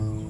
Oh.